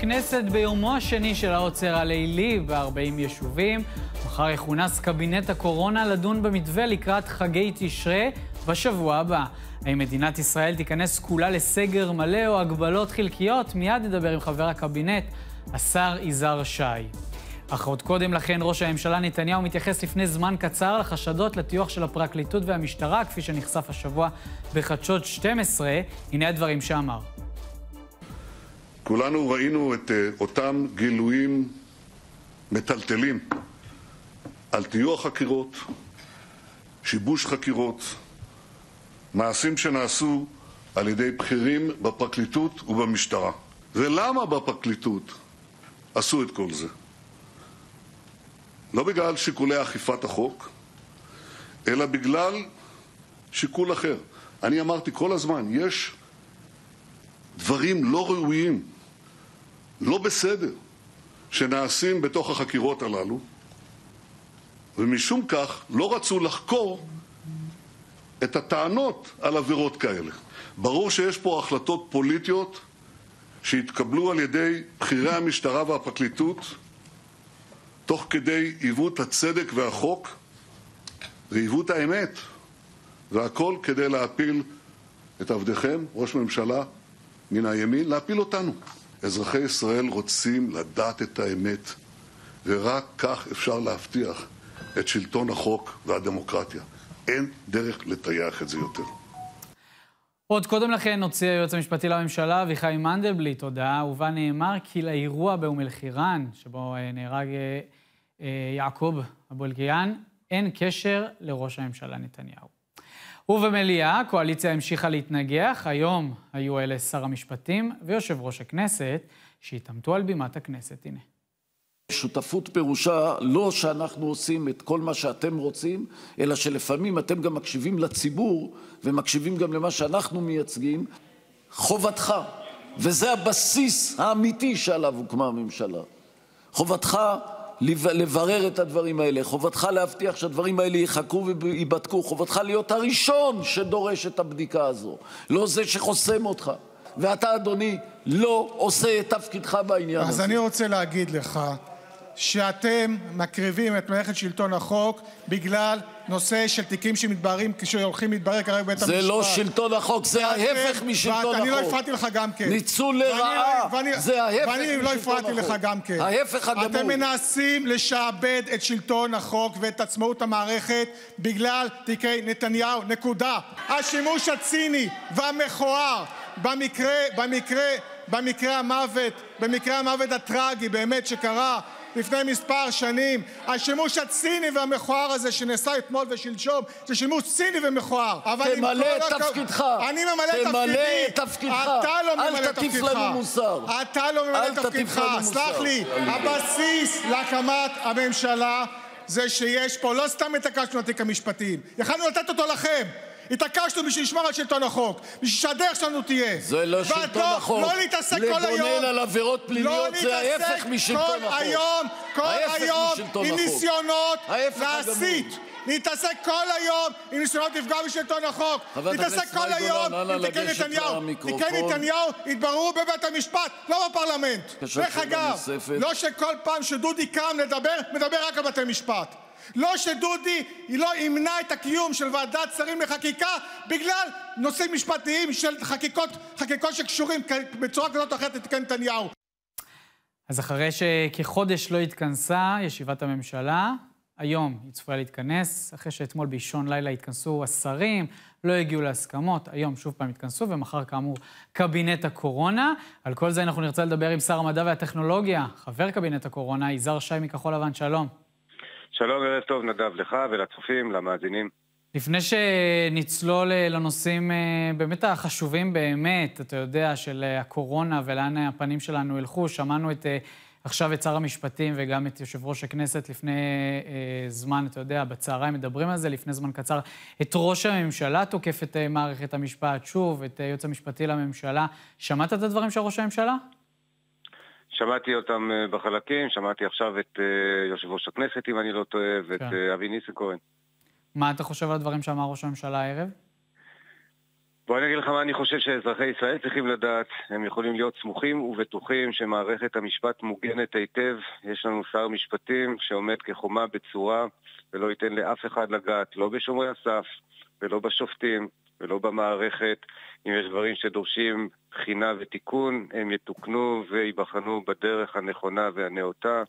שלום לכם, ערב טוב, ערב טוב. כנסת ביומו השני של העוצר הלילי ב-40 יישובים. מחר יכונס קבינט הקורונה לדון במתווה לקראת חגי תשרה בשבוע הבא. האם מדינת ישראל תיכנס כולה לסגר מלא או הגבלות חלקיות? מיד נדבר עם חבר הקבינט, השר יזהר שי. אך עוד קודם לכן ראש הממשלה נתניהו מתייחס לפני זמן קצר לחשדות לטיוח של הפרקליטות והמשטרה, כפי שנחשף השבוע בחדשות 12. הנה הדברים שאמר. כולנו ראינו את uh, אותם גילויים מטלטלים על טיוח חקירות, שיבוש חקירות, מעשים שנעשו על ידי בכירים בפרקליטות ובמשטרה. ולמה בפרקליטות עשו את כל זה? לא בגלל שיקולי אכיפת החוק, אלא בגלל שיקול אחר. אני אמרתי כל הזמן, יש דברים לא ראויים, לא בסדר, שנעשים בתוך החקירות הללו, ומשום כך לא רצו לחקור את הטענות על עבירות כאלה. ברור שיש פה החלטות פוליטיות שהתקבלו על ידי בכירי המשטרה והפרקליטות תוך כדי עיוות הצדק והחוק ועיוות האמת, והכל כדי להפיל את עבדיכם, ראש ממשלה מן הימין, להפיל אותנו. אזרחי ישראל רוצים לדעת את האמת, ורק כך אפשר להבטיח את שלטון החוק והדמוקרטיה. אין דרך לטייח את זה יותר. עוד קודם לכן הוציא היועץ המשפטי לממשלה, אביחי מנדלבליט, הודעה ובה נאמר כי לאירוע באום אל-חיראן, שבו אה, נהרג אה, אה, יעקוב אבו אלקיעאן, אין קשר לראש הממשלה נתניהו. ובמליאה, הקואליציה המשיכה להתנגח. היום היו אלה שר המשפטים ויושב ראש הכנסת, שהתעמתו על בימת הכנסת. הנה. שותפות פירושה לא שאנחנו עושים את כל מה שאתם רוצים, אלא שלפעמים אתם גם מקשיבים לציבור ומקשיבים גם למה שאנחנו מייצגים. חובתך, וזה הבסיס האמיתי שעליו הוקמה הממשלה, חובתך לברר את הדברים האלה, חובתך להבטיח שהדברים האלה ייחקרו וייבדקו, חובתך להיות הראשון שדורש את הבדיקה הזו, לא זה שחוסם אותך. ואתה, אדוני, לא עושה את תפקידך בעניין אז הזה. אז אני רוצה להגיד לך שאתם מקריבים את מערכת שלטון החוק בגלל נושא של תיקים שמתבררים, כשהולכים להתברר כרגע בבית המשפט. זה לא שלטון החוק, זה ההפך משלטון החוק. ואני לא הפרעתי לך גם כן. ניצול לרעה, זה ההפך משלטון החוק. ואני לא הפרעתי לך גם כן. ההפך הגמור. אתם מנסים לשעבד את שלטון החוק ואת עצמאות המערכת בגלל תיקי נתניהו, נקודה. השימוש הציני והמכוער במקרה, במקרה, במקרה המוות, במקרה המוות הטרגי באמת שקרה לפני מספר שנים. השימוש הציני והמכוער הזה שנעשה אתמול ושלשום זה שימוש ציני ומכוער. תמלא את תפקידך. אני ממלא את תפקידך. אתה לא ממלא את תפקידך. אל תטיף לנו מוסר. אתה לא ממלא את תפקידך. סלח לי, הבסיס להקמת הממשלה זה שיש פה, לא סתם התעקשנו על תיק המשפטים, יכלנו לתת אותו לכם. התעקשנו בשביל לשמור על שלטון החוק, בשביל שהדרך שלנו תהיה. זה לא שלטון החוק. לא להתעסק כל היום. לגונן על עבירות פליליות לא זה ההפך משלטון החוק. כל היום, כל היום עם ניסיונות להסית. להתעסק כל היום עם ניסיונות לפגוע בשלטון החוק. להתעסק כל היום עם תיקי נתניהו. תיקי נתניהו יתבררו בבית המשפט, לא בפרלמנט. דרך אגב, לא שכל פעם שדודי קם לדבר, מדבר רק על בתי משפט. לא שדודי לא ימנע את הקיום של ועדת שרים לחקיקה בגלל נושאים משפטיים של חקיקות, חקיקות שקשורים בצורה כזאת או אחרת לתיקי נתניהו. אז אחרי שכחודש לא התכנסה ישיבת הממשלה, היום היא צפויה להתכנס, אחרי שאתמול באישון לילה התכנסו השרים, לא הגיעו להסכמות, היום שוב פעם התכנסו, ומחר כאמור קבינט הקורונה. על כל זה אנחנו נרצה לדבר עם שר המדע והטכנולוגיה, חבר קבינט הקורונה, יזהר שי מכחול לבן, שלום. שלום, ערב טוב, נדב, לך ולצופים, למאזינים. לפני שנצלול לנושאים באמת החשובים באמת, אתה יודע, של הקורונה ולאן הפנים שלנו ילכו, שמענו את, עכשיו את שר המשפטים וגם את יושב ראש הכנסת לפני זמן, אתה יודע, בצהריים מדברים על זה, לפני זמן קצר, את ראש הממשלה תוקף את מערכת המשפט, שוב, את היועץ המשפטי לממשלה. שמעת את הדברים של ראש הממשלה? שמעתי אותם בחלקים, שמעתי עכשיו את יושב ראש הכנסת, אם אני לא טועה, ואת כן. אבי ניסנקורן. מה אתה חושב על הדברים שאמר ראש הממשלה הערב? בוא אני אגיד לך מה אני חושב שאזרחי ישראל צריכים לדעת. הם יכולים להיות סמוכים ובטוחים שמערכת המשפט מוגנת היטב. יש לנו שר משפטים שעומד כחומה בצורה ולא ייתן לאף אחד לגעת, לא בשומרי הסף ולא בשופטים ולא במערכת. אם יש דברים שדורשים בחינה ותיקון, הם יתוקנו וייבחנו בדרך הנכונה והנאותה.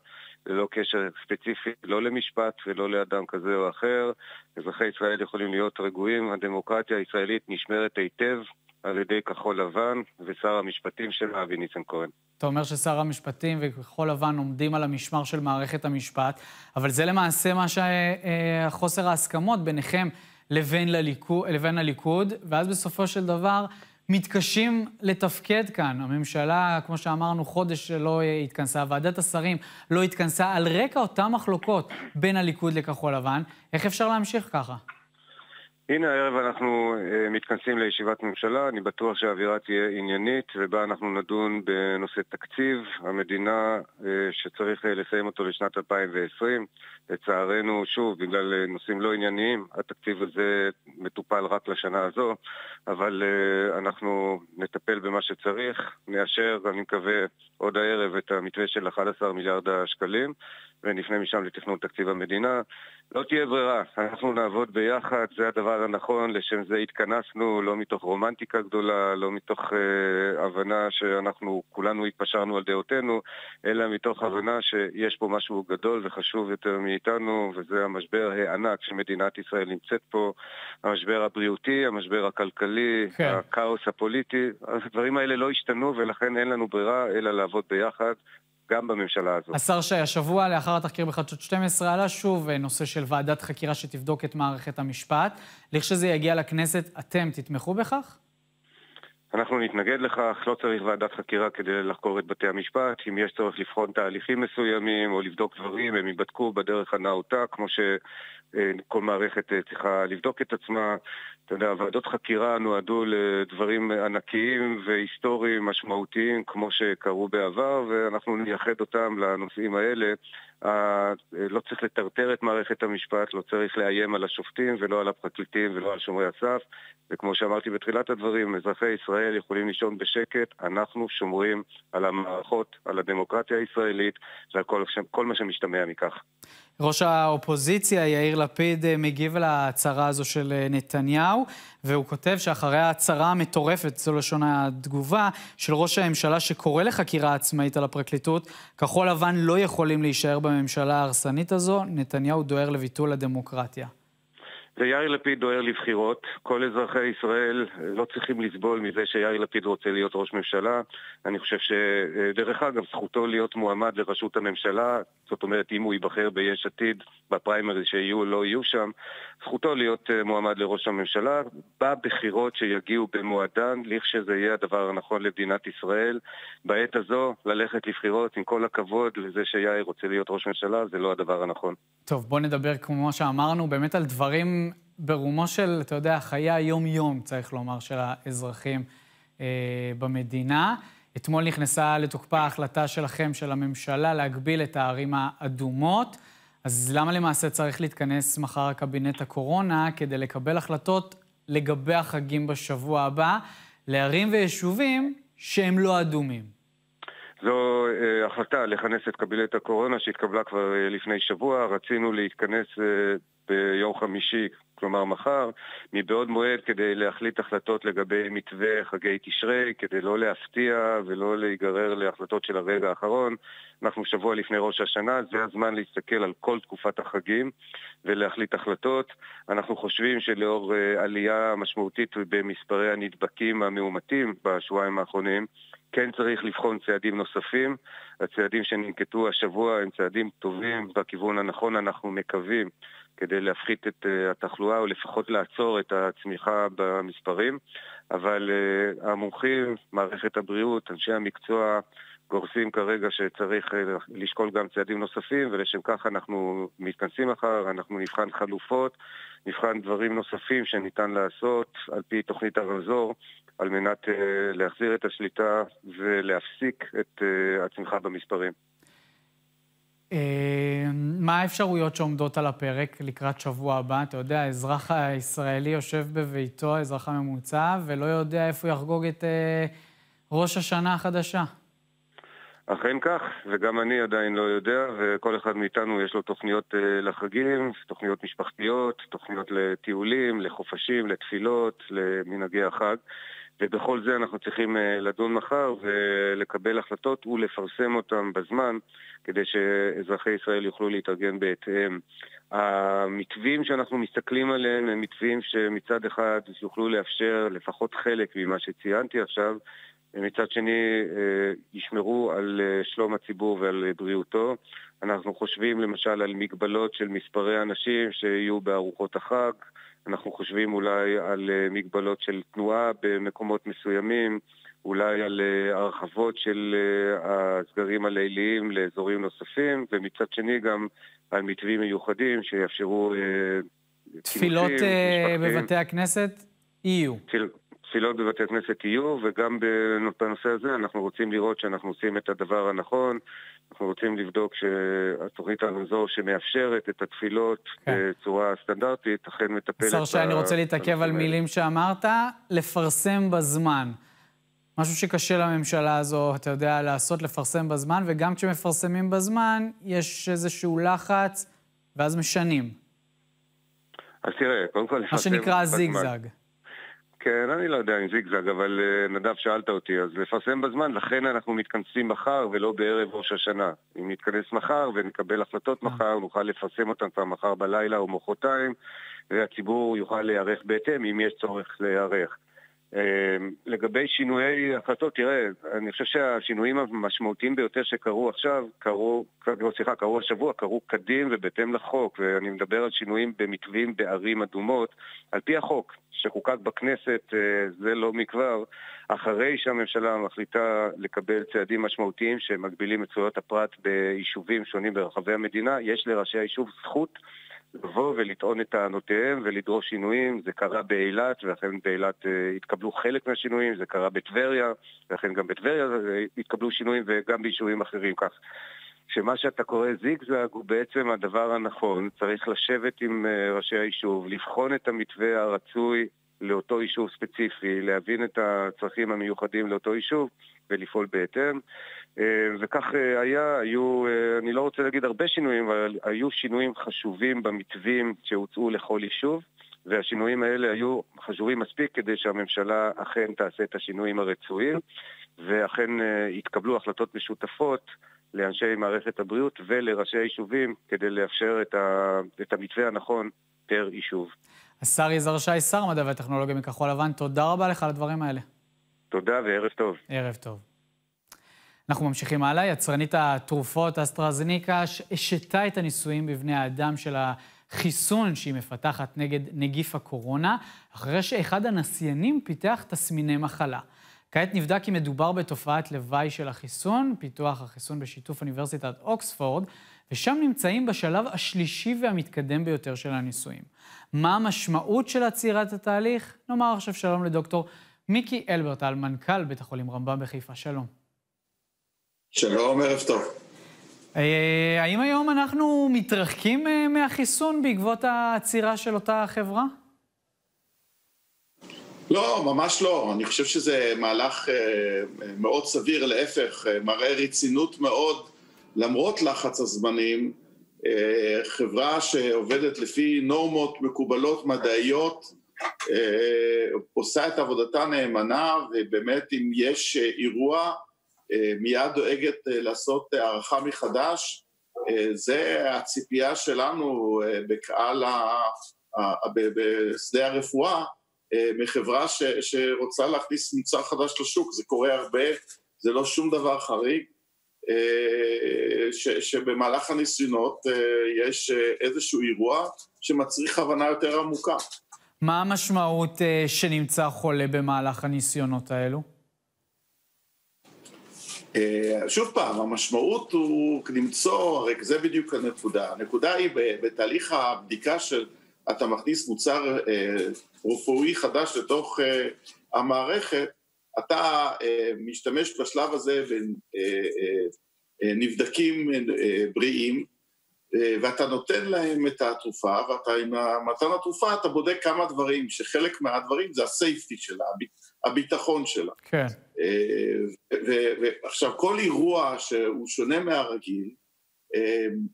ללא קשר ספציפי, לא למשפט ולא לאדם כזה או אחר. אזרחי ישראל יכולים להיות רגועים, הדמוקרטיה הישראלית נשמרת היטב על ידי כחול לבן ושר המשפטים שלה, אבי ניסנקורן. אתה אומר ששר המשפטים וכחול לבן עומדים על המשמר של מערכת המשפט, אבל זה למעשה מה שחוסר ההסכמות ביניכם לבין, לליכוד, לבין הליכוד, ואז בסופו של דבר מתקשים לתפקד כאן. הממשלה, כמו שאמרנו, חודש לא התכנסה, ועדת השרים לא התכנסה על רקע אותן מחלוקות בין הליכוד לכחול לבן. איך אפשר להמשיך ככה? הנה הערב אנחנו uh, מתכנסים לישיבת ממשלה, אני בטוח שהאווירה תהיה עניינית ובה אנחנו נדון בנושא תקציב המדינה uh, שצריך uh, לסיים אותו לשנת 2020. לצערנו, שוב, בגלל נושאים לא ענייניים, התקציב הזה מטופל רק לשנה הזו, אבל אנחנו נטפל במה שצריך, נאשר, אני מקווה, עוד הערב את המתווה של 11 מיליארד השקלים ונפנה משם לתכנון תקציב המדינה. לא תהיה ברירה, אנחנו נעבוד ביחד, זה הדבר הנכון, לשם זה התכנסנו, לא מתוך רומנטיקה גדולה, לא מתוך אה, הבנה שאנחנו כולנו התפשרנו על דעותינו, אלא מתוך הבנה שיש פה משהו גדול וחשוב יותר מאיתנו, וזה המשבר הענק שמדינת ישראל נמצאת פה, המשבר הבריאותי, המשבר הכלכלי, כן. הכאוס הפוליטי, הדברים האלה לא השתנו ולכן אין לנו ברירה אלא לעבוד ביחד. גם בממשלה הזאת. השר שי, השבוע לאחר התחקיר בחדשות 12 עלה שוב נושא של ועדת חקירה שתבדוק את מערכת המשפט. לכשזה יגיע לכנסת, אתם תתמכו בכך? אנחנו נתנגד לכך, לא צריך ועדת חקירה כדי לחקור את בתי המשפט. אם יש צורך לבחון תהליכים מסוימים או לבדוק דברים, הם ייבדקו בדרך הנאותה, כמו שכל מערכת צריכה לבדוק את עצמה. אתה יודע, ועדות חקירה נועדו לדברים ענקיים והיסטוריים משמעותיים כמו שקרו בעבר, ואנחנו נייחד אותם לנושאים האלה. לא צריך לטרטר את מערכת המשפט, לא צריך לאיים על השופטים ולא על הפרקליטים ולא על שומרי הסף. וכמו שאמרתי בתחילת הדברים, אזרחי ישראל יכולים לישון בשקט, אנחנו שומרים על המערכות, על הדמוקרטיה הישראלית ועל כל, כל מה שמשתמע מכך. ראש האופוזיציה, יאיר לפיד, מגיב להצהרה הזו של נתניהו, והוא כותב שאחרי ההצהרה המטורפת, זו לשון התגובה, של ראש הממשלה שקורא לחקירה עצמאית על הפרקליטות, כחול לבן לא יכולים להישאר בממשלה ההרסנית הזו, נתניהו דוהר לביטול הדמוקרטיה. ויאיר לפיד דוהר לבחירות. כל אזרחי ישראל לא צריכים לסבול מזה שיאיר לפיד רוצה להיות ראש ממשלה. אני חושב שדרך אגב, זכותו להיות מועמד לראשות הממשלה, זאת אומרת, אם הוא ייבחר ביש עתיד, בפריימריז שיהיו לא יהיו שם, זכותו להיות אה, מועמד לראש הממשלה בבחירות שיגיעו במועדן, לכשזה יהיה הדבר הנכון למדינת ישראל. בעת הזו, ללכת לבחירות, עם כל הכבוד לזה שיאיר רוצה להיות ראש ממשלה, זה לא הדבר הנכון. טוב, בוא נדבר, כמו שאמרנו, באמת על דברים ברומו של, אתה יודע, חיי היום-יום, צריך לומר, של האזרחים אה, במדינה. אתמול נכנסה לתוקפה ההחלטה שלכם, של הממשלה, להגביל את הערים האדומות. אז למה למעשה צריך להתכנס מחר הקבינט הקורונה כדי לקבל החלטות לגבי החגים בשבוע הבא לערים ויישובים שהם לא אדומים? זו uh, החלטה לכנס את קבינט הקורונה שהתקבלה כבר uh, לפני שבוע. רצינו להתכנס uh, ביום חמישי, כלומר מחר, מבעוד מועד כדי להחליט החלטות לגבי מתווה חגי תשרי, כדי לא להפתיע ולא להיגרר להחלטות של הרגע האחרון. אנחנו שבוע לפני ראש השנה, זה הזמן להסתכל על כל תקופת החגים ולהחליט החלטות. אנחנו חושבים שלאור uh, עלייה משמעותית במספרי הנדבקים המאומתים בשבועיים האחרונים, כן צריך לבחון צעדים נוספים. הצעדים שננקטו השבוע הם צעדים טובים בכיוון הנכון, אנחנו מקווים, כדי להפחית את uh, התחלואה או לפחות לעצור את הצמיחה במספרים. אבל uh, המומחים, מערכת הבריאות, אנשי המקצוע, גורסים כרגע שצריך uh, לשקול גם צעדים נוספים, ולשם כך אנחנו מתכנסים מחר, אנחנו נבחן חלופות, נבחן דברים נוספים שניתן לעשות על פי תוכנית הרמזור. על מנת להחזיר את השליטה ולהפסיק את הצמיחה במספרים. מה האפשרויות שעומדות על הפרק לקראת שבוע הבא? אתה יודע, האזרח הישראלי יושב בביתו, האזרח הממוצע, ולא יודע איפה יחגוג את ראש השנה החדשה. אכן כך, וגם אני עדיין לא יודע, וכל אחד מאיתנו יש לו תוכניות לחגים, תוכניות משפחתיות, תוכניות לטיולים, לחופשים, לתפילות, למנהגי החג. ובכל זה אנחנו צריכים לדון מחר ולקבל החלטות ולפרסם אותן בזמן כדי שאזרחי ישראל יוכלו להתארגן בהתאם. המתווים שאנחנו מסתכלים עליהם הם מתווים שמצד אחד יוכלו לאפשר לפחות חלק ממה שציינתי עכשיו, ומצד שני ישמרו על שלום הציבור ועל בריאותו. אנחנו חושבים למשל על מגבלות של מספרי אנשים שיהיו בארוחות החג, אנחנו חושבים אולי על מגבלות של תנועה במקומות מסוימים, אולי על הרחבות של הסגרים הליליים לאזורים נוספים, ומצד שני גם על מתווים מיוחדים שיאפשרו תפילות בבתי הכנסת יהיו. תפילות בבתי הכנסת יהיו, וגם בנושא הזה אנחנו רוצים לראות שאנחנו עושים את הדבר הנכון. רוצים לבדוק שהתוכנית הרמזור שמאפשרת את התפילות כן. בצורה סטנדרטית, אכן מטפלת... השר שי, אני רוצה להתעכב על מילים שאמרת, לפרסם בזמן. משהו שקשה לממשלה הזו, אתה יודע, לעשות, לפרסם בזמן, וגם כשמפרסמים בזמן, יש איזשהו לחץ, ואז משנים. אז תראה, קודם כל... מה שנקרא זיגזג. כן, אני לא יודע אם זיגזג, אבל נדב שאלת אותי, אז לפרסם בזמן, לכן אנחנו מתכנסים מחר ולא בערב ראש השנה. אם נתכנס מחר ונקבל החלטות מחר, נוכל לפרסם אותן כבר מחר בלילה או מחרתיים, והציבור יוכל להיערך בהתאם אם יש צורך להיערך. לגבי שינויי החלטות, תראה, אני חושב שהשינויים המשמעותיים ביותר שקרו עכשיו, קרו, סליחה, קרו השבוע, קרו קדים ובהתאם לחוק, ואני מדבר על שינויים במתווים בערים אדומות, על פי החוק שחוקק בכנסת זה לא מכבר, אחרי שהממשלה מחליטה לקבל צעדים משמעותיים שמגבילים את זכויות הפרט ביישובים שונים ברחבי המדינה, יש לראשי היישוב זכות לבוא ולטעון את טענותיהם ולדרוש שינויים. זה קרה באילת, ואכן באילת התקבלו חלק מהשינויים, זה קרה בטבריה, ואכן גם בטבריה התקבלו שינויים וגם ביישובים אחרים כך. שמה שאתה קורא זיגזג הוא בעצם הדבר הנכון, צריך לשבת עם ראשי היישוב, לבחון את המתווה הרצוי לאותו יישוב ספציפי, להבין את הצרכים המיוחדים לאותו יישוב ולפעול בהתאם. וכך היה, היו, אני לא רוצה להגיד הרבה שינויים, אבל היו שינויים חשובים במתווים שהוצאו לכל יישוב, והשינויים האלה היו חשובים מספיק כדי שהממשלה אכן תעשה את השינויים הרצויים, ואכן יתקבלו החלטות משותפות לאנשי מערכת הבריאות ולראשי היישובים כדי לאפשר את, ה, את המתווה הנכון פר יישוב. השר יזהר שי, שר המדע והטכנולוגיה מכחול לבן, תודה רבה לך על הדברים האלה. תודה וערב טוב. ערב טוב. אנחנו ממשיכים הלאה. יצרנית התרופות אסטרזניקה השתה את הניסויים בבני האדם של החיסון שהיא מפתחת נגד נגיף הקורונה, אחרי שאחד הנסיינים פיתח תסמיני מחלה. כעת נבדק כי מדובר בתופעת לוואי של החיסון, פיתוח החיסון בשיתוף אוניברסיטת אוקספורד, ושם נמצאים בשלב השלישי והמתקדם ביותר של הניסויים. מה המשמעות של עצירת התהליך? נאמר עכשיו שלום לדוקטור מיקי אלברטל, מנכ"ל בית החולים רמב"ם בחיפה. שלום. שלום, ערב טוב. האם היום אנחנו מתרחקים מהחיסון בעקבות העצירה של אותה חברה? לא, ממש לא. אני חושב שזה מהלך מאוד סביר, להפך, מראה רצינות מאוד, למרות לחץ הזמנים. חברה שעובדת לפי נורמות מקובלות מדעיות, עושה את עבודתה נאמנה, ובאמת אם יש אירוע, מיד דואגת לעשות הערכה מחדש. זה הציפייה שלנו בקהל, בשדה הרפואה, מחברה ש, שרוצה להכניס מוצר חדש לשוק. זה קורה הרבה, זה לא שום דבר חריג. ש, שבמהלך הניסיונות יש איזשהו אירוע שמצריך הבנה יותר עמוקה. מה המשמעות שנמצא חולה במהלך הניסיונות האלו? שוב פעם, המשמעות הוא למצוא, הרי זה בדיוק הנקודה. הנקודה היא בתהליך הבדיקה של אתה מכניס מוצר רפואי חדש לתוך המערכת, אתה משתמש בשלב הזה נבדקים בריאים, ואתה נותן להם את התרופה, ואתה עם מתן התרופה אתה בודק כמה דברים, שחלק מהדברים זה הסייפטי שלה, הביטחון שלה. כן. ועכשיו, כל אירוע שהוא שונה מהרגיל,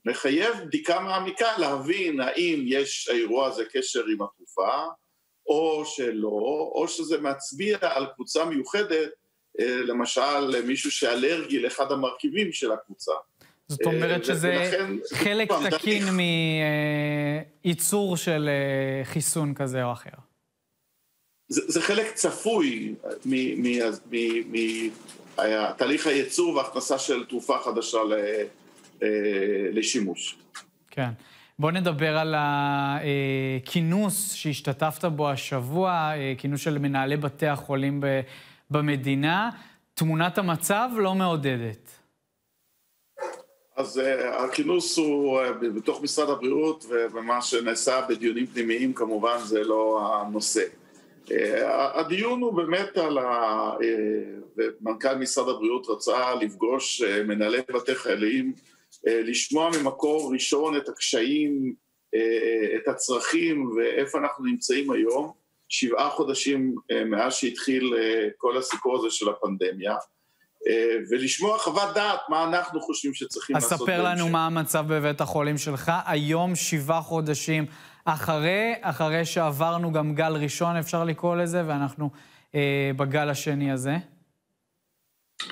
מחייב בדיקה מעמיקה להבין האם יש האירוע הזה קשר עם התרופה, או שלא, או שזה מצביע על קבוצה מיוחדת, למשל מישהו שאלרגי לאחד המרכיבים של הקבוצה. זאת אומרת שזה ולכן, חלק תקין מייצור של חיסון כזה או אחר. זה, זה חלק צפוי מתהליך הייצור והכנסה של תרופה חדשה לשימוש. כן. בוא נדבר על הכינוס שהשתתפת בו השבוע, כינוס של מנהלי בתי החולים במדינה. תמונת המצב לא מעודדת. אז uh, הכינוס הוא uh, בתוך משרד הבריאות, ומה שנעשה בדיונים פנימיים כמובן זה לא הנושא. Uh, הדיון הוא באמת על ה... ומנכ"ל משרד הבריאות רצה לפגוש uh, מנהלי בתי חיילים, uh, לשמוע ממקור ראשון את הקשיים, uh, את הצרכים ואיפה אנחנו נמצאים היום, שבעה חודשים מאז שהתחיל כל הסיפור הזה של הפנדמיה. אה, ולשמוע חוות דעת מה אנחנו חושבים שצריכים לעשות. אז ספר לנו מה המצב בבית החולים שלך. היום, שבעה חודשים אחרי, אחרי שעברנו גם גל ראשון, אפשר לקרוא לזה, ואנחנו אה, בגל השני הזה.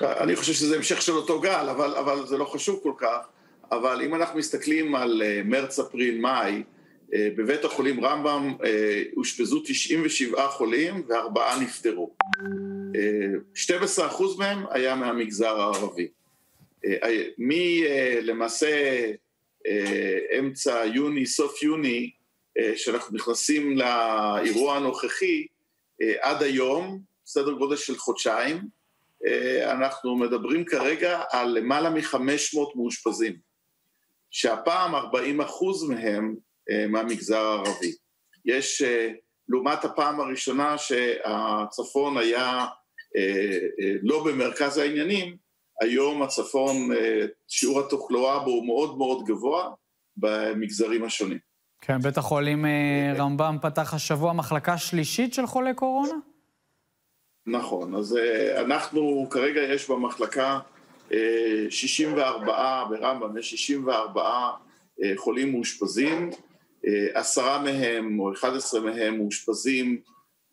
אני חושב שזה המשך של אותו גל, אבל, אבל זה לא חשוב כל כך. אבל אם אנחנו מסתכלים על אה, מרץ, אפריל, מאי, אה, בבית החולים רמב"ם אושפזו 97 חולים וארבעה נפטרו. 12 אחוז מהם היה מהמגזר הערבי. אה, מלמעשה אה, אמצע יוני, סוף יוני, אה, שאנחנו נכנסים לאירוע הנוכחי, עד היום, סדר גודל של חודשיים, אנחנו מדברים כרגע על למעלה מ-500 מאושפזים, שהפעם 40 אחוז מהם מהמגזר הערבי. יש, לעומת הפעם הראשונה שהצפון היה אה, אה, לא במרכז העניינים, היום הצפון, אה, שיעור התחלואה בו הוא מאוד מאוד גבוה במגזרים השונים. כן, בית החולים רמב"ם פתח השבוע מחלקה שלישית של חולי קורונה? נכון, אז אנחנו, כרגע יש במחלקה 64, ברמב"ם יש 64 חולים מאושפזים, עשרה מהם או 11 מהם מאושפזים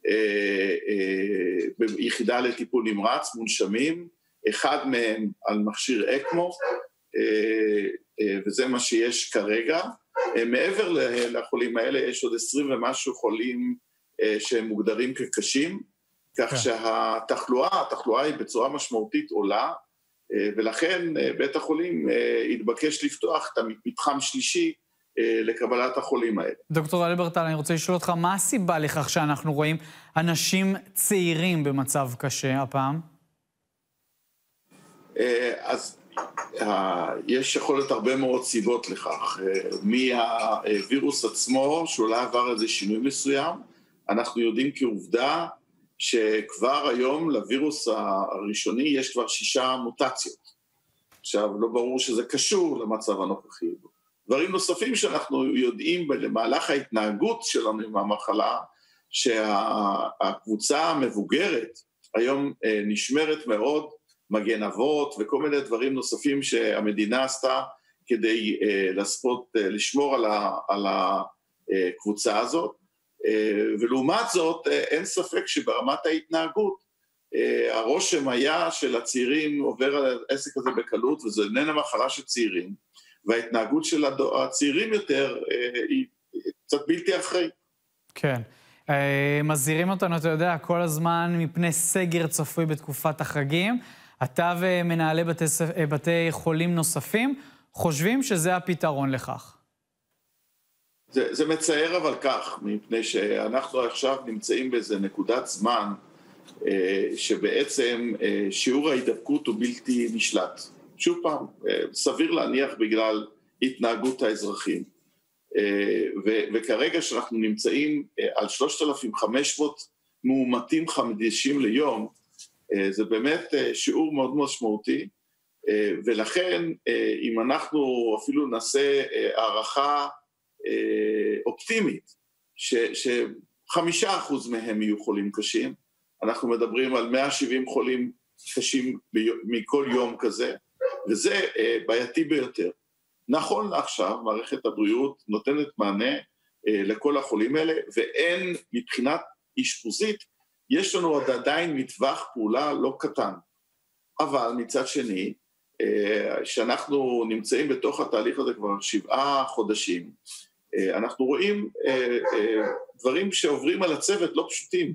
אה, אה, ביחידה לטיפול נמרץ, מונשמים, אחד מהם על מכשיר אקמו, אה, וזה מה שיש כרגע. מעבר לחולים האלה יש עוד עשרים ומשהו חולים שהם מוגדרים כקשים, כך כן. שהתחלואה, התחלואה היא בצורה משמעותית עולה, ולכן בית החולים התבקש לפתוח את המתחם שלישי אה, לקבלת החולים האלה. דוקטור אלברטל, אני רוצה לשאול אותך, מה הסיבה לכך שאנחנו רואים אנשים צעירים במצב קשה הפעם? אה, אז אה, יש יכול להיות הרבה מאוד סיבות לכך. מהווירוס עצמו, שאולי עבר איזה שינוי מסוים, אנחנו יודעים כעובדה שכבר היום לווירוס הראשוני יש כבר שישה מוטציות. עכשיו, לא ברור שזה קשור למצב הנוכחי. דברים נוספים שאנחנו יודעים במהלך ההתנהגות שלנו עם המחלה, שהקבוצה המבוגרת היום אה, נשמרת מאוד, מגן אבות וכל מיני דברים נוספים שהמדינה עשתה כדי אה, לספות, אה, לשמור על, הקבוצה הזאת. ולעומת זאת, אין ספק שברמת ההתנהגות, הרושם היה של הצעירים עובר על העסק הזה בקלות, וזו איננה מחלה של צעירים. וההתנהגות של הצעירים יותר אה, היא קצת בלתי אחראית. כן. אה, מזהירים אותנו, אתה יודע, כל הזמן מפני סגר צפוי בתקופת החגים. אתה ומנהלי בתי, אה, בתי חולים נוספים חושבים שזה הפתרון לכך. זה, זה מצער אבל כך, מפני שאנחנו עכשיו נמצאים באיזה נקודת זמן שבעצם שיעור ההידבקות הוא בלתי נשלט. שוב פעם, אה, סביר להניח בגלל התנהגות האזרחים. אה, וכרגע שאנחנו נמצאים אה, על 3,500 מאומתים חדשים ליום, זה באמת שיעור מאוד משמעותי, ולכן, אם אנחנו אפילו נעשה הערכה אופטימית, שחמישה אחוז מהם יהיו חולים קשים, אנחנו מדברים על 170 חולים קשים מכל יום כזה, וזה בעייתי ביותר. נכון לעכשיו, מערכת הבריאות נותנת מענה אה, לכל החולים האלה, ואין מבחינת אשפוזית, יש לנו עוד עדיין מטווח פעולה לא קטן. אבל מצד שני, אה, שאנחנו נמצאים בתוך התהליך הזה כבר שבעה חודשים, אה, אנחנו רואים דברים שעוברים על הצוות לא פשוטים.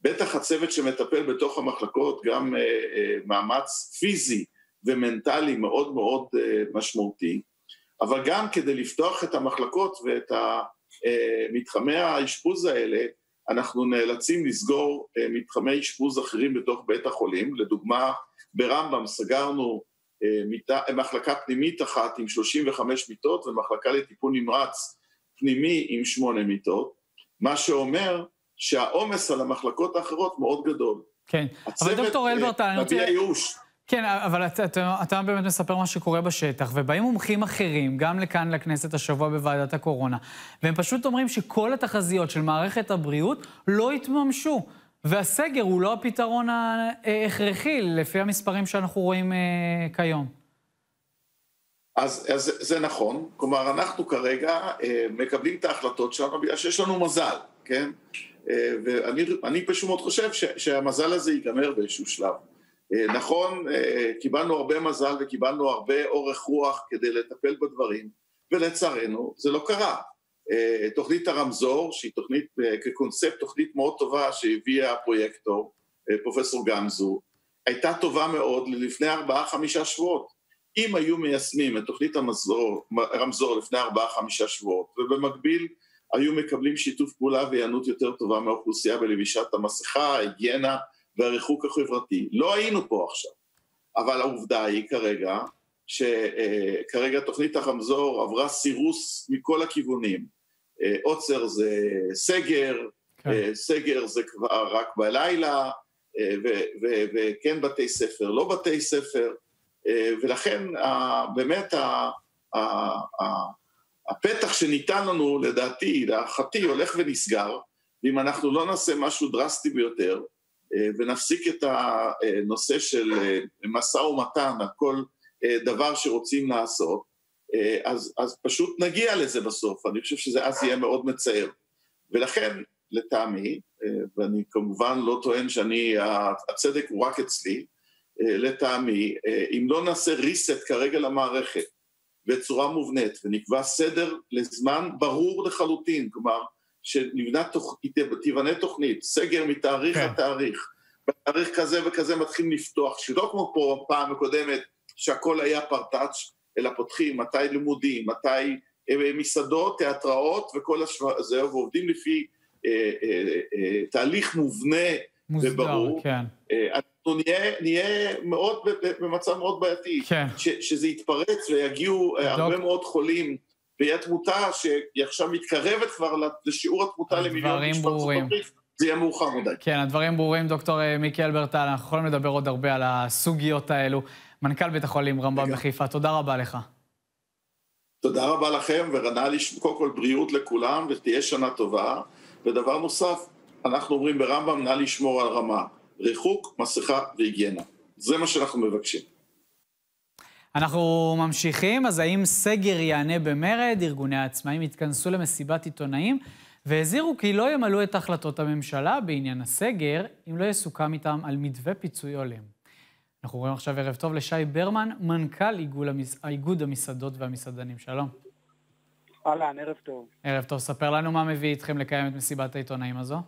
בטח הצוות שמטפל בתוך המחלקות, גם מאמץ פיזי ומנטלי מאוד מאוד משמעותי. אבל גם כדי לפתוח את המחלקות ואת מתחמי האשפוז האלה, אנחנו נאלצים לסגור אה, מתחמי אשפוז אחרים בתוך בית החולים. לדוגמה, ברמב"ם סגרנו אה, מיטה, מחלקה פנימית אחת עם 35 מיטות ומחלקה לטיפול נמרץ פנימי עם שמונה מיטות, מה שאומר שהעומס על המחלקות האחרות מאוד גדול. כן, אבל דוקטור אלברט, אני רוצה... מביע ייאוש. כן, אבל אתה, אתה, אתה באמת מספר מה שקורה בשטח, ובאים מומחים אחרים, גם לכאן לכנסת השבוע בוועדת הקורונה, והם פשוט אומרים שכל התחזיות של מערכת הבריאות לא התממשו, והסגר הוא לא הפתרון ההכרחי, לפי המספרים שאנחנו רואים אה, כיום. אז, אז זה נכון, כלומר אנחנו כרגע אה, מקבלים את ההחלטות שלנו בגלל שיש לנו מזל, כן? אה, ואני פשוט מאוד חושב ש, שהמזל הזה ייגמר באיזשהו שלב. נכון, קיבלנו הרבה מזל וקיבלנו הרבה אורך רוח כדי לטפל בדברים, ולצערנו זה לא קרה. אה, תוכנית הרמזור, שהיא תוכנית, כקונספט, תוכנית מאוד טובה שהביאה הפרויקטור, פרופסור גמזו, הייתה טובה מאוד לפני ארבעה-חמישה שבועות. אם היו מיישמים את תוכנית המזור, הרמזור לפני ארבעה-חמישה שבועות, ובמקביל היו מקבלים שיתוף פעולה והיענות יותר טובה מהאוכלוסייה בלבישת המסכה, היגיינה, והריחוק החברתי. לא היינו פה עכשיו, אבל העובדה היא כרגע, שכרגע תוכנית הרמזור עברה סירוס מכל הכיוונים. אה, עוצר זה סגר, כן. אה, סגר זה כבר רק בלילה, אה, וכן בתי ספר, לא בתי ספר, ולכן באמת הפתח שניתן לנו, לדעתי, להערכתי, הולך ונסגר, ואם אנחנו לא נעשה משהו דרסטי ביותר, ונפסיק את הנושא של משא ומתן על כל דבר שרוצים לעשות, אז, אז פשוט נגיע לזה בסוף, אני חושב שזה אז יהיה מאוד מצער. ולכן, לטעמי, ואני כמובן לא טוען שאני, הצדק הוא רק אצלי, לטעמי, אם לא נעשה reset כרגע למערכת בצורה מובנית ונקבע סדר לזמן ברור לחלוטין, כלומר שנבנה תוכנית, תיבנה תוכנית, סגר מתאריך כן. לתאריך, בתאריך כזה וכזה מתחילים לפתוח, שלא כמו פה פעם הקודמת שהכל היה פרטאץ', אלא פותחים מתי לימודים, מתי אה, מסעדות, תיאטראות וכל השבוע הזה, ועובדים לפי אה, אה, אה, תהליך מובנה מוסדר, וברור. כן. אה, אנחנו נהיה, נהיה מאוד, במצב מאוד בעייתי, כן. ש, שזה יתפרץ ויגיעו אה, דוק... הרבה מאוד חולים. ויהיה תמותה שהיא עכשיו מתקרבת כבר לשיעור התמותה למיליון משפט ברורים. זה יהיה מאוחר מדי. כן, הדברים ברורים, דוקטור אה, מיקי אלברטל. אנחנו יכולים לדבר עוד הרבה על הסוגיות האלו. מנכ"ל בית החולים רמב"ם בחיפה, תודה רבה לך. תודה רבה לכם, ורנה לי קודם כל בריאות לכולם, ותהיה שנה טובה. ודבר נוסף, אנחנו אומרים ברמב"ם, נא לשמור על רמה. ריחוק, מסכה והיגיינה. זה מה שאנחנו מבקשים. אנחנו ממשיכים, אז האם סגר יענה במרד? ארגוני העצמאים התכנסו למסיבת עיתונאים והזהירו כי לא ימלאו את החלטות הממשלה בעניין הסגר, אם לא יסוכם איתם על מתווה פיצוי הולם. אנחנו רואים עכשיו ערב טוב לשי ברמן, מנכ"ל איגוד המסעדות והמסעדנים. שלום. אהלן, ערב טוב. ערב טוב. ספר לנו מה מביא אתכם לקיים את מסיבת העיתונאים הזו.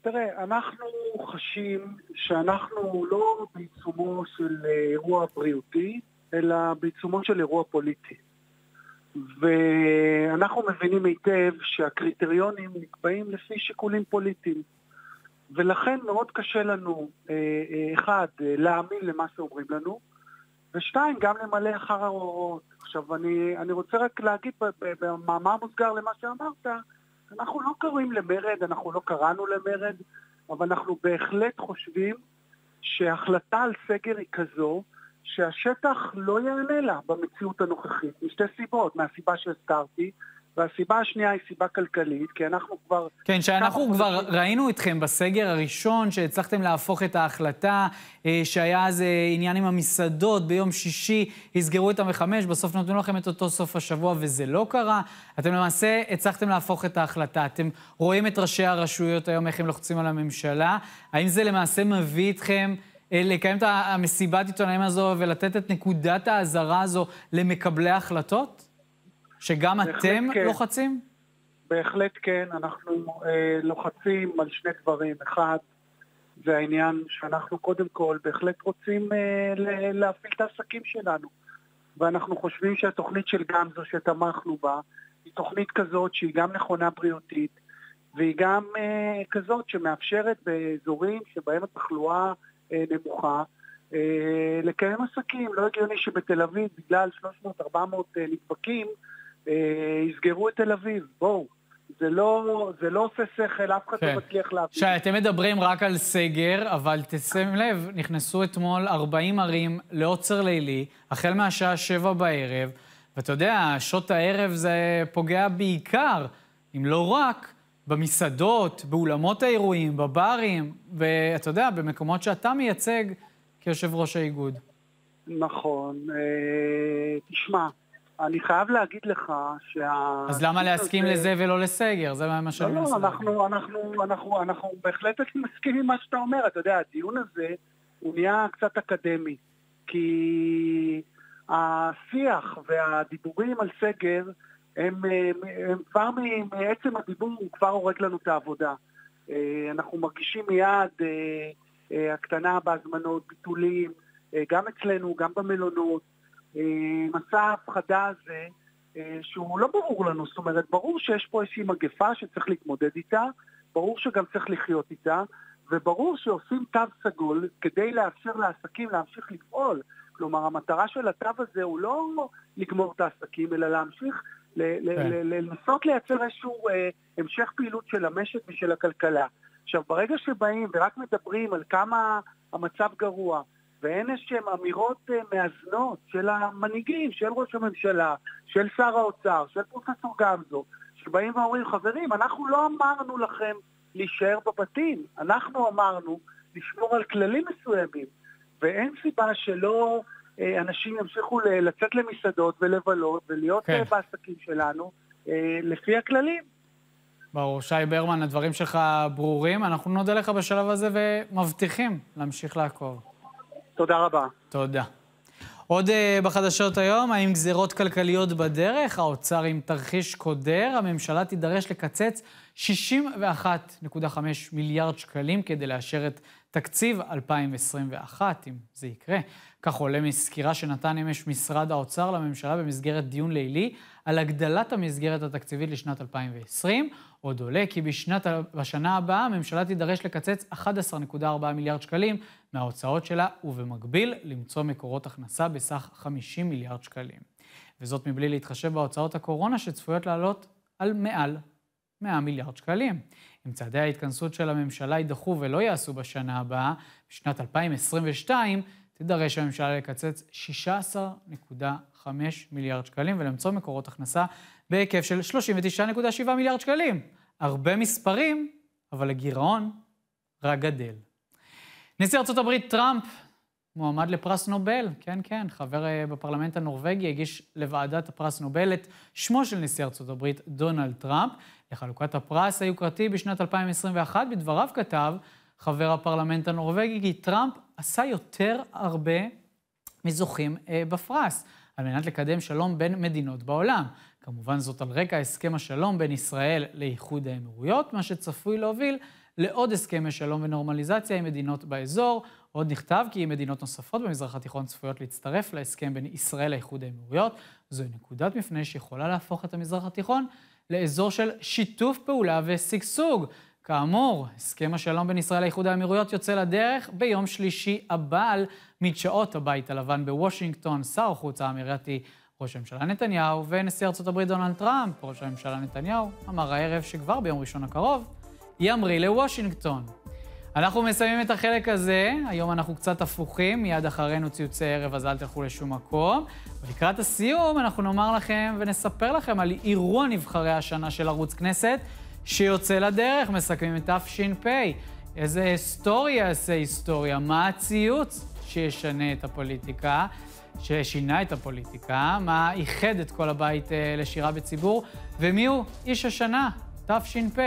תראה, אנחנו חשים שאנחנו לא בעיצומו של אירוע בריאותי, אלא בעיצומו של אירוע פוליטי. ואנחנו מבינים היטב שהקריטריונים נקבעים לפי שיקולים פוליטיים. ולכן מאוד קשה לנו, אה, אה, אחד, להאמין למה שאומרים לנו, ושתיים, גם למלא אחר ההוראות. עכשיו, אני, אני רוצה רק להגיד במאמר מוסגר למה שאמרת, אנחנו לא קוראים למרד, אנחנו לא קראנו למרד, אבל אנחנו בהחלט חושבים שהחלטה על סגר היא כזו שהשטח לא יענה לה במציאות הנוכחית, משתי סיבות, מהסיבה שהזכרתי, והסיבה השנייה היא סיבה כלכלית, כי אנחנו כבר... כן, שאנחנו כבר חודשים... ראינו אתכם בסגר הראשון, שהצלחתם להפוך את ההחלטה, אה, שהיה אז אה, עניין עם המסעדות, ביום שישי יסגרו את בחמש, בסוף נתנו לכם את אותו סוף השבוע וזה לא קרה. אתם למעשה הצלחתם להפוך את ההחלטה. אתם רואים את ראשי הרשויות היום, איך הם לוחצים על הממשלה. האם זה למעשה מביא אתכם... אה, לקיים את המסיבת עיתונאים הזו ולתת את נקודת האזהרה הזו למקבלי ההחלטות? שגם אתם כן. לוחצים? בהחלט כן, אנחנו אה, לוחצים על שני דברים. אחד, זה העניין שאנחנו קודם כל בהחלט רוצים אה, להפעיל את העסקים שלנו. ואנחנו חושבים שהתוכנית של גמזו שתמכנו בה, היא תוכנית כזאת שהיא גם נכונה בריאותית, והיא גם אה, כזאת שמאפשרת באזורים שבהם התחלואה אה, נמוכה, אה, לקיים עסקים. לא הגיוני שבתל אביב, בגלל 300-400 אה, נדבקים, יסגרו את תל אביב, בואו. זה לא, זה לא עושה שכל, אף אחד לא כן. מצליח להבין. שי, אתם מדברים רק על סגר, אבל תשים לב, נכנסו אתמול 40 ערים לעוצר לילי, החל מהשעה 7 בערב, ואתה יודע, שעות הערב זה פוגע בעיקר, אם לא רק, במסעדות, באולמות האירועים, בברים, ואתה יודע, במקומות שאתה מייצג כיושב ראש האיגוד. נכון. אה, תשמע, אני חייב להגיד לך שה... אז למה להסכים זה... לזה ולא לסגר? זה מה שאני מנסה לא, לא, אנחנו, אנחנו, אנחנו, אנחנו בהחלט מסכימים עם מה שאתה אומר. אתה יודע, הדיון הזה הוא נהיה קצת אקדמי. כי השיח והדיבורים על סגר, הם, הם כבר מעצם הדיבור, הוא כבר הורג לנו את העבודה. אה, אנחנו מרגישים מיד אה, אה, הקטנה בהזמנות, ביטולים, גם אצלנו, גם במלונות. אה, מסע ההפחדה הזה, אה, שהוא לא ברור לנו, זאת אומרת, ברור שיש פה איזושהי מגפה שצריך להתמודד איתה, ברור שגם צריך לחיות איתה, וברור שעושים תו סגול כדי לאפשר לעסקים להמשיך לפעול. כלומר, המטרה של התו הזה הוא לא לגמור את העסקים, אלא להמשיך כן. לנסות לייצר איזשהו אה, המשך פעילות של המשק ושל הכלכלה. עכשיו, ברגע שבאים ורק מדברים על כמה המצב גרוע, ואין איזשהן אמירות uh, מאזנות של המנהיגים, של ראש הממשלה, של שר האוצר, של פרופסור גמזו, שבאים ואומרים, חברים, אנחנו לא אמרנו לכם להישאר בבתים, אנחנו אמרנו לשמור על כללים מסוימים, ואין סיבה שלא uh, אנשים ימשיכו לצאת למסעדות ולבלות ולהיות כן. uh, בעסקים שלנו לפי הכללים. ברור. שי ברמן, הדברים שלך ברורים. אנחנו נודה לך בשלב הזה ומבטיחים להמשיך לעקוב. תודה רבה. תודה. עוד uh, בחדשות היום, האם גזירות כלכליות בדרך? האוצר עם תרחיש קודר, הממשלה תידרש לקצץ 61.5 מיליארד שקלים כדי לאשר את תקציב 2021, אם זה יקרה. כך עולה מסקירה שנתן אמש משרד האוצר לממשלה במסגרת דיון לילי על הגדלת המסגרת התקציבית לשנת 2020. עוד עולה כי בשנת, בשנה הבאה הממשלה תידרש לקצץ 11.4 מיליארד שקלים מההוצאות שלה, ובמקביל למצוא מקורות הכנסה בסך 50 מיליארד שקלים. וזאת מבלי להתחשב בהוצאות הקורונה שצפויות לעלות על מעל 100 מיליארד שקלים. אם צעדי ההתכנסות של הממשלה יידחו ולא יעשו בשנה הבאה, בשנת 2022 תידרש הממשלה לקצץ 16.5 מיליארד שקלים ולמצוא מקורות הכנסה בהיקף של 39.7 מיליארד שקלים. הרבה מספרים, אבל הגירעון רק גדל. נשיא ארה"ב טראמפ מועמד לפרס נובל, כן, כן, חבר אה, בפרלמנט הנורבגי הגיש לוועדת הפרס נובל את שמו של נשיא ארצות הברית, דונלד טראמפ, לחלוקת הפרס היוקרתי בשנת 2021. בדבריו כתב חבר הפרלמנט הנורבגי כי טראמפ עשה יותר הרבה מזוכים אה, בפרס, על מנת לקדם שלום בין מדינות בעולם. כמובן זאת על רקע הסכם השלום בין ישראל לאיחוד האמירויות, מה שצפוי להוביל לעוד הסכמי שלום ונורמליזציה עם מדינות באזור. עוד נכתב כי מדינות נוספות במזרח התיכון צפויות להצטרף להסכם בין ישראל לאיחוד האמירויות. זוהי נקודת מפנה שיכולה להפוך את המזרח התיכון לאזור של שיתוף פעולה ושגשוג. כאמור, הסכם השלום בין ישראל לאיחוד האמירויות יוצא לדרך ביום שלישי הבא על מדשאות הבית הלבן בוושינגטון. שר החוץ האמירתי ראש הממשלה נתניהו ונשיא ארצות הברית דונלד טראמפ, ראש הממשלה נתניהו, אמר הערב שכבר ביום ראשון הקרוב ימריא לוושינגטון. אנחנו מסיימים את החלק הזה, היום אנחנו קצת הפוכים, מיד אחרינו ציוצי ערב, אז אל תלכו לשום מקום. ולקראת הסיום אנחנו נאמר לכם ונספר לכם על אירוע נבחרי השנה של ערוץ כנסת, שיוצא לדרך, מסכמים את תש"פ. איזה היסטוריה יעשה היסטוריה, מה הציוץ שישנה את הפוליטיקה, ששינה את הפוליטיקה, מה איחד את כל הבית אה, לשירה בציבור, ומיהו איש השנה, תש"פ.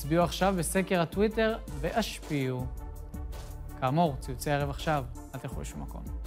הצביעו עכשיו בסקר הטוויטר והשפיעו. כאמור, ציוצי ערב עכשיו, אל תלכו לשום מקום.